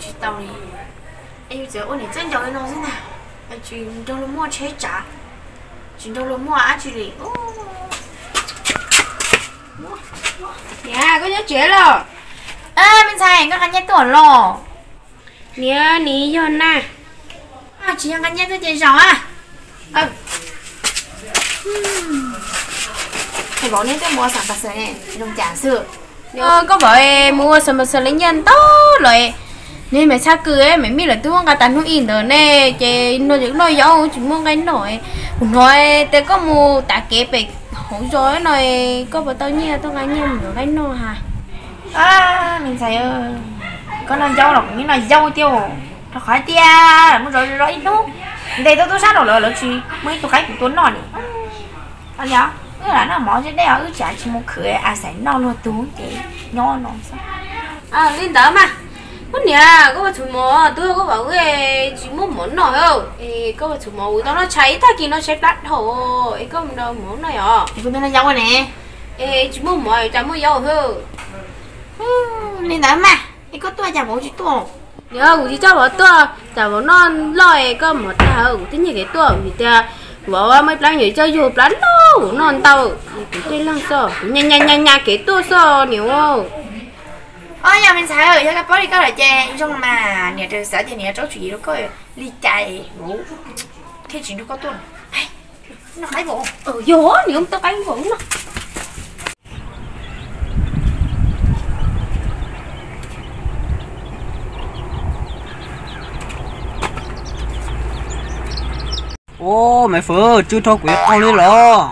知道哩。哎，有这我你真叫你弄啥呢？哎，军中了莫车炸，军中了莫阿去哩。哦。Dạ, có nhớ chuyện rồi. À, mình sai, có khán giả tuần rồi. Nhớ ní cho na. À, chị khán giả tôi chơi sao à? Ừ. Thầy bảo nên tôi mua sản phẩm sữa này, dùng trả sữa. Ờ, có vậy mua sản phẩm sữa lấy nhân to rồi. nên mày xa cười ấy, mày biết là tôi không có tàn không in được nè, chị nó những nói dấu chỉ muốn cái nổi. Nói tôi có mua tạ kế bịch hổ rồi này có bao tao nhia tao cái nhầm được cái nô hả? À mình thấy ơi con làm dâu là cũng như là dâu tiêu nó khỏi tia muốn rồi rồi ít lúc đây tôi tôi sát đầu lỡ lỡ chi mấy tôi cái của tuấn nọ này anh nhá cái là nó mỏ trên đây ở chả chỉ một khởi à sẽ no lo tú cái nho nó sao. À lên đó mà con nhà có bà chủ mò tôi có bảo cái chỉ muốn món nào không ê có bà chủ mò tao nó cháy ta kia nó cháy đắt hồ ê có đâu món này à tôi bên nó dâu nè ê chỉ muốn mò chả muốn dâu hơn lên đó mà ê có tôi chả muốn chỉ tôi nhớ của chị cho bảo tôi chả bảo nó lòi có một ta hả của tiếng gì cái tôi thì ta bảo mấy plan gì cho dù plan đâu nó tao cái lăng sao nha nha nha nha cái tôi sao nhiều không ôi nhà mình xài rồi cái body có là chè trong mà nhà trời sợ thì nhà cháu chuyện nó có ly chạy ngủ thế chuyện nó có tuần. Nó cái bộ ừ vô thì tao cái vụ nó ô mẹ phở chưa thôi quỷ con đi lo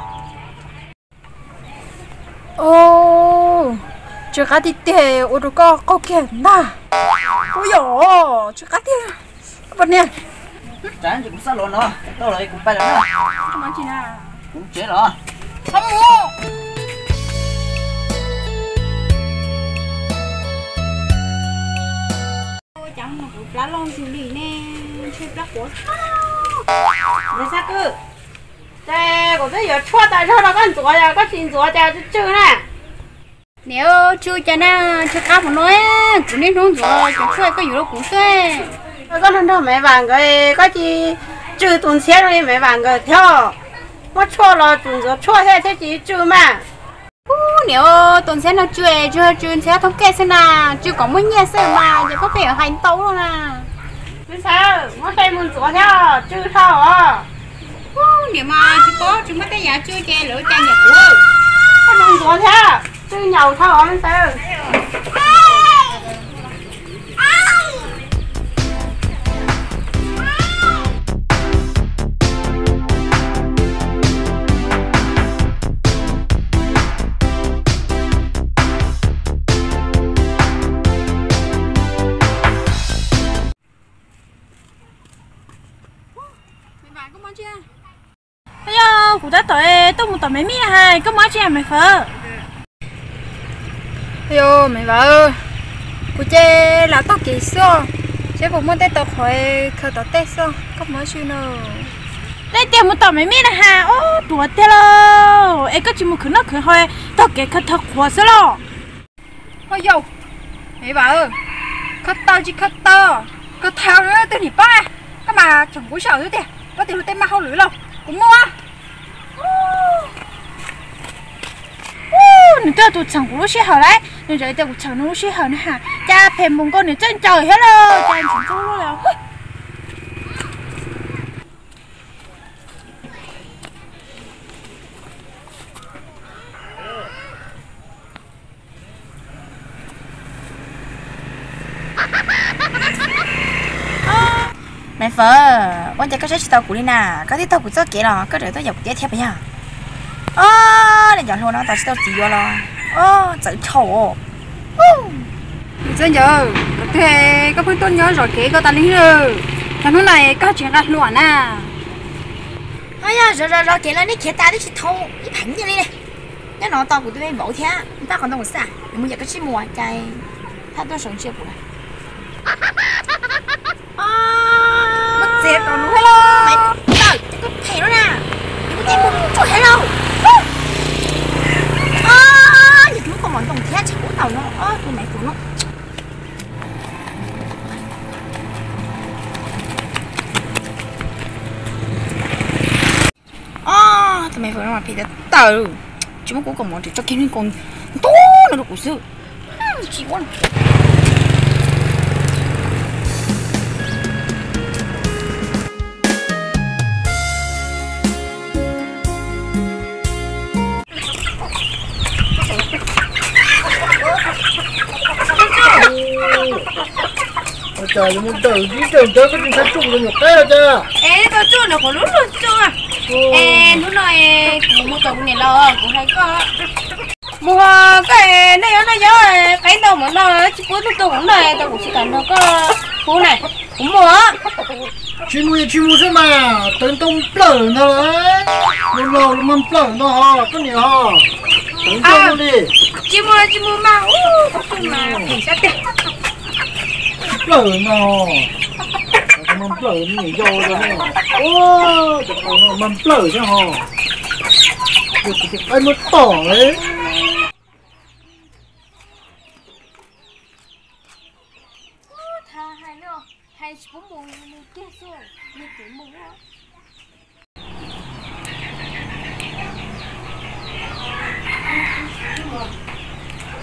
ô chưa cá thì tệ ô đồ có có kẹt na. Ôi dồi chưa cá thì vật nè chán chỉ cũng sát luôn đó. Đâu lại cũng bay rồi đó. Cái món gì nè. Cũng chết rồi. Xong mua. Chẳng mà cũng lá lon xử lý nè. Chơi lá của là sao cơ đây có cái giờ chua tại sao nó con chua ya có xin chua cha chứ chứ nè nếu chưa cho nó chưa cá một nói cũng nên không chua cho chua có nhiều cũng xuê có lần đâu mẹ vàng cái có chi trừ tuần xe rồi mẹ vàng cái theo mất chua rồi tuần rồi chua thế thế chỉ trừ mà. Nếu tuần sẽ nó chưa chưa chưa sẽ thống kê xem nào. Chưa có mấy nhà xem mà giờ có thể hành tấu luôn à. Biết sao mất tay muốn chua theo trừ sao à. Nếu mà chỉ có chúng mất tay nhà chưa che lửa cha nhà của có muốn chua theo trừ nhậu theo à biết sao bây cụ đã tới tôi một tờ mấy mi hai có món gì mày phở? Yo mày vợ cụ chơi là tao kỳ xưa. Chế phụ muốn tết tao khỏi khởi tao tết xưa. Có món gì nữa đây tiền một tờ mấy mi là ha ô đùa tê lo ấy có chỉ một khứ nó khứ thôi tao kể khởi thật quá xưa lo ôi yo mày vợ khởi tao chỉ khởi tao khởi theo nữa tôi nhỉ ba. Cái mà chẳng có sợ nữa tiền có tiền tên mà không lưỡi đâu cũng mua nè tôi xí đấy tôi xí cha phèn chân trời hết rồi cha nào mẹ phở quan trọng cái sách tao của đi nè cái thứ tao của tao kể là cái rồi tao dọc tiếp theo bây giờ ơ để chọn luôn nó tao tao chỉ vô lo. Ơ tự thổ bây giờ có thể có phương tôn nhớ rồi kể có ta lý rồi thằng lúc này có chuyện đặt luôn à rồi rồi rồi kể là đi kể ta đi chỉ thổ đi phẳng như này nhớ nó tao của tôi bảo thế ta còn tao của sao mình giờ cái chi mua chạy ta tôi sống chưa của này mất dẹp rồi đúng không mày trời cái có thể đó nè cái tem một chỗ thế đâu à nhìn nó còn món đồng thế chỉ có tàu nó ơ tụi mày tụi nó tụi mày vừa mà bị tờ chỉ muốn cũng còn một thì cho kiếm còn to nữa được của sự chỉ muốn trời muốn tử chứ trời trời cái chính sách chung cho nhục rồi chứ ê tao chưa được có lúc rồi chưa ê lúc này mua tàu này lo cũng hay có mua cái này nó nhớ cái đầu mà nó chỉ có tôi cũng này tao cũng chỉ cần nó có khu này cũng mua Chị mua chị mua xem mà Tấn tông plở nó đấy. Nó nó mâm plở nó hò Cái này hò Tấn tông nó đi. chỉ mua chỉ mua mà u mà thì sao thế plở nó hò Cái mâm nhảy vô rồi nè. Ô, Trời nó mâm plở chứ hò Được cái anh nó tỏ đấy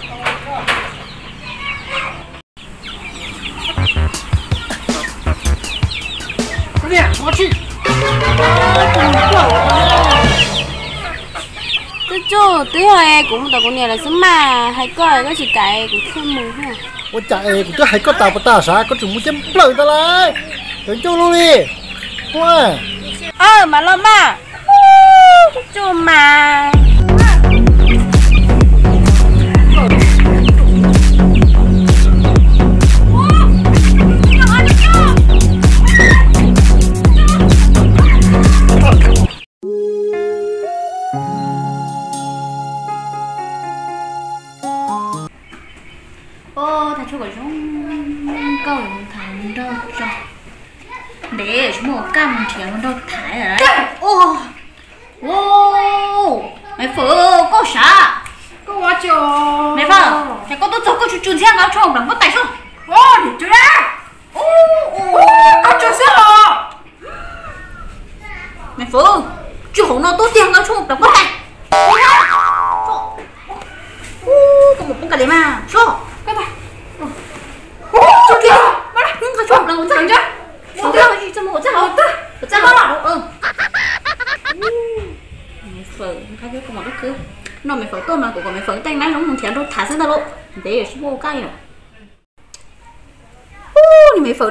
Cái chú hồi cũng tao cũng nhớ là sớm mà hay coi có chỉ cái cũng thêm mù ha. Ôi chạy của tôi hay có tàu bà ta sao Có chúng mua chém plở ta lại. Tấn châu luôn đi. Ôi ờ mà lo mà chú mà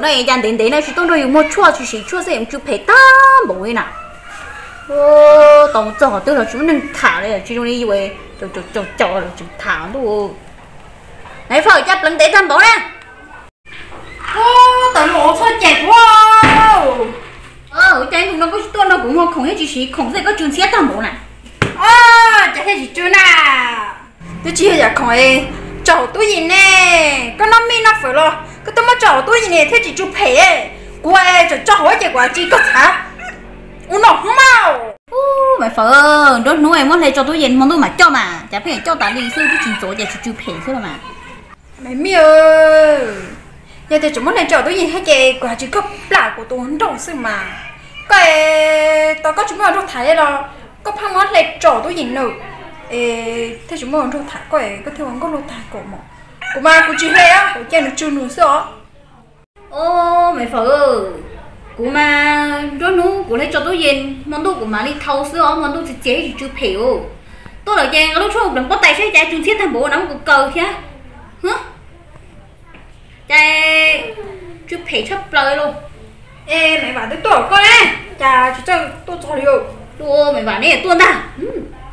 này dàn đến đấy này chỉ tông rồi một chua chỉ chỉ chua xem chú phải ta bố ấy nào ô tổng trò tôi chú nâng thả đây chú trong đi như vậy chú chú chú chú chú thả luôn này phải chấp lần tế thân bố nè ô tổng lộ cho chẹp quá ờ chén cũng nó có tuôn nó cũng không hết chỉ chỉ không thấy có chuyện xét thân bố này à chả thấy gì chưa nào chỉ là khỏi chỗ tôi gì nè có năm mươi nó phải lo cái tôi mà chậu tôi gì nè thế chỉ chú phê quay cho cho hỏi chỉ quả chỉ có thả. U nó không mau. Mày phở, đốt nuôi em muốn lấy cho tôi yên mong tôi mà cho mà, chả phải cho ta đi sư tôi chỉ chỗ để chú phê thôi mà. mày mi ơi. Giờ thì chúng này chậu tôi gì hết kì quả chỉ có lại của tôi không đâu sự mà. Cái tao có chúng mình đâu thấy đó. Có phăng món lại chậu tôi gì nữa. Ê thế chúng mình đâu thấy cái có theo anh có đâu thấy cổ mà của mà của chị hay á của cha nó chưa nữa sao ô mày phở cú mà đó nu cú lấy cho tôi yên món đồ của mà đi thâu sữa món đồ thì chế thì chưa hiểu tôi là chàng lúc sau đừng có tay sẽ chạy chung thiết thành bộ nóng của cầu thế hả chạy chưa phải chấp lời luôn. Ê mày bảo tôi tổ con ấy. Chà chú cho tôi cho liệu đua mày bảo này tuôn ta ừ.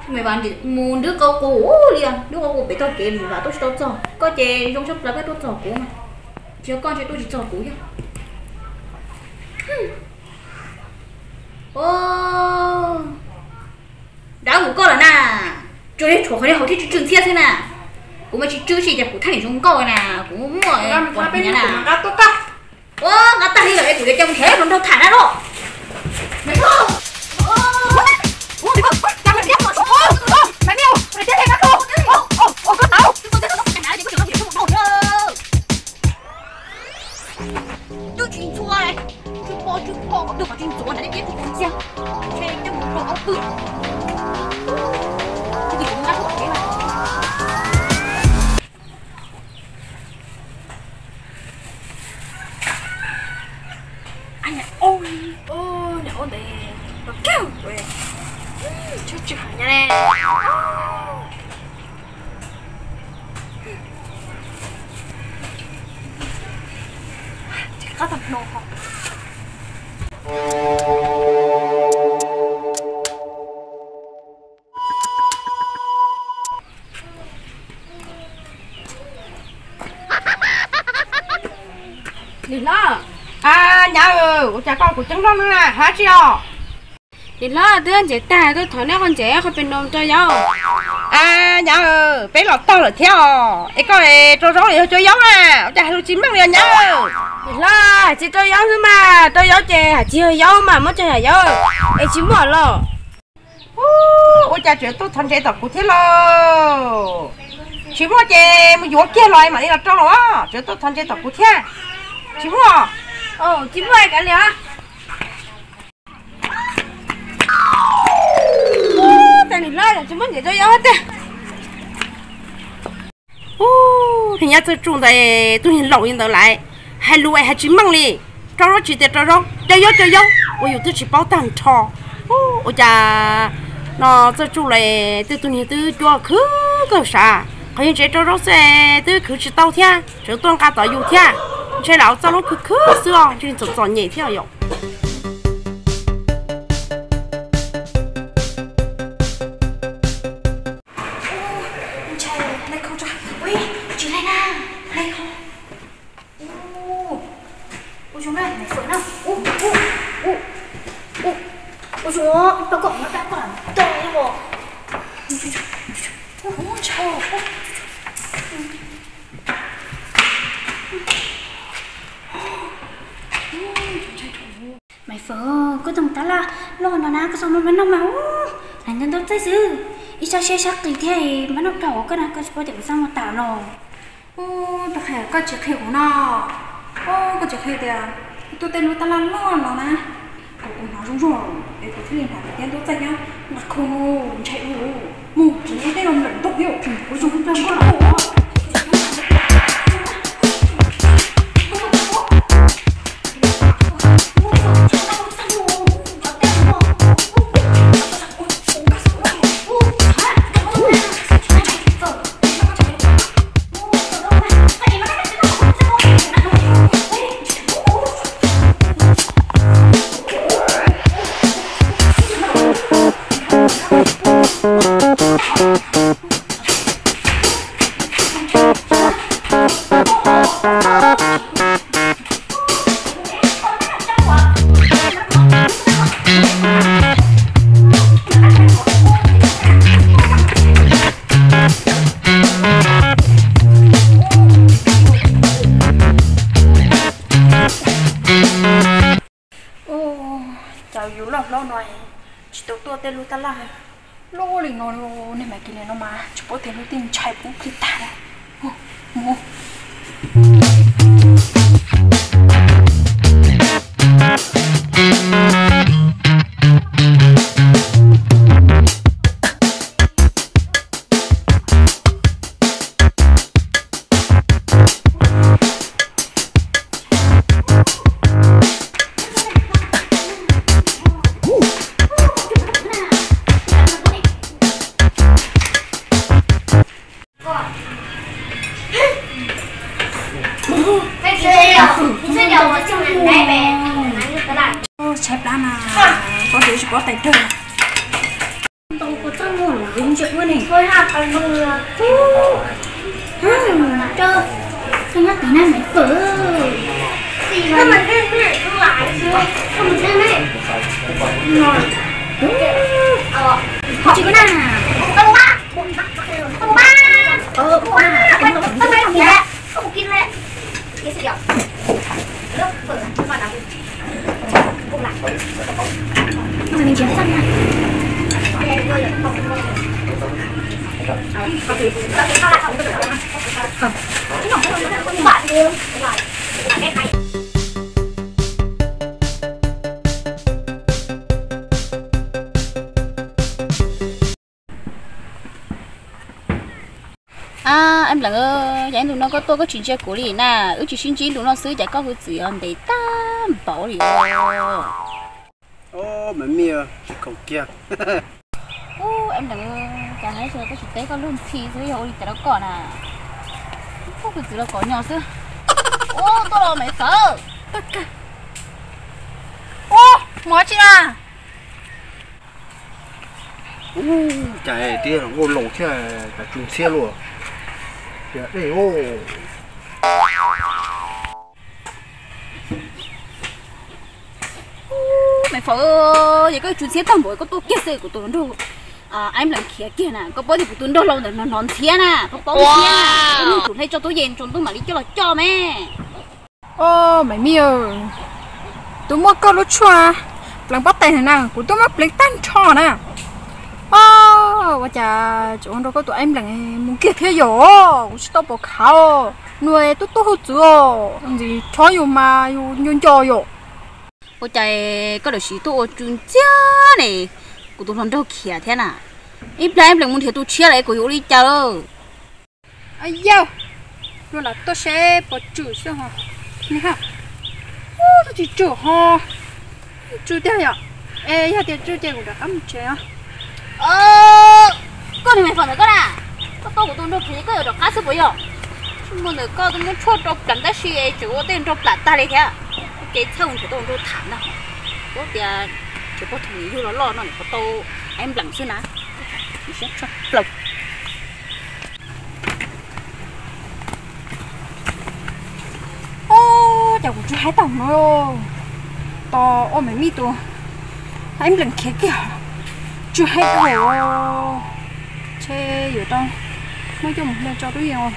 Mày bảo thì muốn đứa câu cổ liền đứa câu cổ bị tao mày bảo tôi cho cho. Có chè trong chấp là cái tôi cho cổ mà. Chứ con chơi tôi chỉ cho cổ chứ. Ô. Đã ngủ con rồi nè cho nên chỗ này họ thích trường thiết thế nè cũng mà chỉ chưa chỉ đẹp của thằng chúng coi nè cũng quạt bên nhà của nè tốt ô ngã tay là cái của cái trong thế còn đâu thả ra đâu mày không 어, 네. 어, 이렇게! 왜? 음, 출출 강렬해. Của con chúng nó nè hả chị ạ? Lo đứa chị ta tôi thổi nó con trẻ không bên nôm cho nhau à ơi bé lọt to là theo. Ấy có này cho gió thì cho gió à. Cha hai chín mang liền nhá. Đi lo chị cho gió thôi mà cho gió chè hả chị hơi gió mà mất chè hả gió ấy chín mở lo ôi cha chuyện tôi thành trẻ tập của thế lo chỉ mua chè mà vô kia lại mà đi là trong rồi á chuyện tôi thành trẻ tập của thế. Chỉ mua. Ồ chín mươi cả liền tại mình lại là chúng mình để cho gió hết đấy ô thì nhá tôi trùng tại tôi hiện lậu yên tới lại hai lũ ai hai chín măng li cho nó chỉ để cho nó cho gió cho gió ôi tôi chỉ bao tàng trò ô ôi cha nó tôi trùng lại tôi tôi hiện tôi cho cứ cơ 啥 có những chế cho nó sẽ tôi cứ chỉ tao theo chứ tôi cả tao yêu theo chế lão cho nó cứ cứ xưa chứ chọn chọn nhẹ theo rồi ใ đây không cho ui chị Lena. Đây không u ui chúng này này phượng nào. U u u u ui chúng nó cộng nó đã quản tôi rồi. Ui không chờ mày phở có thằng ta là lo nó na có xong nó vẫn nó máu thành nhân tốt thế chứ ít cho xe sắc thì thế? Mà nó đầu cái nào có có thể sang một tảo nó ô đặc hệ có chiếc hệ của nó. Ô, có chiếc hệ thì à tôi tên nó ta là lo nó na cô cũng nói rung rung. Để có thể liên lạc với tốt chạy nhá. Mặt khô, chạy ủ mù chỉ nghe nó lẫn tục hiệu thì có dùng cho con nó cháu yếu lọc lâu nói chỉ tao tua tên lu ta là. Lô lì ngon lô, nên mày kia nó mà. Chỉ có tiền lu tin chạy cũng kia ta này mua tay trời tôi có cho ngủ đúng chuyện luôn này thôi học còn vừa chơi tôi nhắc tới nay mày phở thì mà mình đi đi không lại chứ không mình đi đi ờ chị có nào tông ba tông ba ờ ba tông ba tông ba dạ không kinh lên cái gì vậy lúc phở mà nào cũng lại mà mình kiếm sang này à em là ơ vậy dạ, tụi nó có tôi có chuyện chơi của lì nè ước chỉ xin nó tụi nó ซื้อ chạy có hữu gì anh để ta bỏ lì ô mà mía chỉ không kia. Ô em đừng cả hai giờ có chỉ tế có luôn phi dưới hồ đi đó còn à không phải chỉ là có nhỏ xưa ô tôi là mày sợ. Ô mỏ chị à ô chạy đi là ô lồng xe cả chung xe luôn. Dạ đây ô phải vậy có chuyện xe tầm bội có tôi kia xe của tôi đâu? À em làm kia kia nè có bố thì của tôi đâu? Lâu rồi nó nón xe nè có bóng xe nè. Chuột hay cho tôi yên chuột tôi mà đi cho là cho mẹ. Ô mày mi ơi. Tôi mua câu lúa chua. Lần bắt tay nè của tôi mất lấy tan trò nè. Ô và chả chỗ đâu có tụi em là muốn kia thế rồi cũng stop bộ khảo nuôi tôi tôi hút chưa gì cho mà yêu nhân cho ôi trời có được sĩ tôi chuột chia này? Của tôi làm đâu kia thế nè ít là em lại muốn thiệt tôi chia lại của yêu đi chờ ai da rồi là tôi sẽ bỏ chủ xem hả nè ha. Ô tôi chỉ chủ ha chủ 掉呀 ê ya tiền chủ tiền của đã cắm chơi à ờ con thì mày phản con à. Có tôi của tôi đâu thấy có được cá bự không chúng mình được có tôi muốn cho trộn cảnh đã suy chủ tên trộn lại ta đi thế cái thông thì tôi tôi thảm đâu có kìa chỉ có thùng như nó lo nó có tô. Em lặng xưa ná mình sẽ cho lộc. Ô chồng chú hái tổng rồi to, ô mấy mi tu à, em lặng kia kìa. Chú hái cổ chê rồi tao. Mới cho một lần cho tôi rồi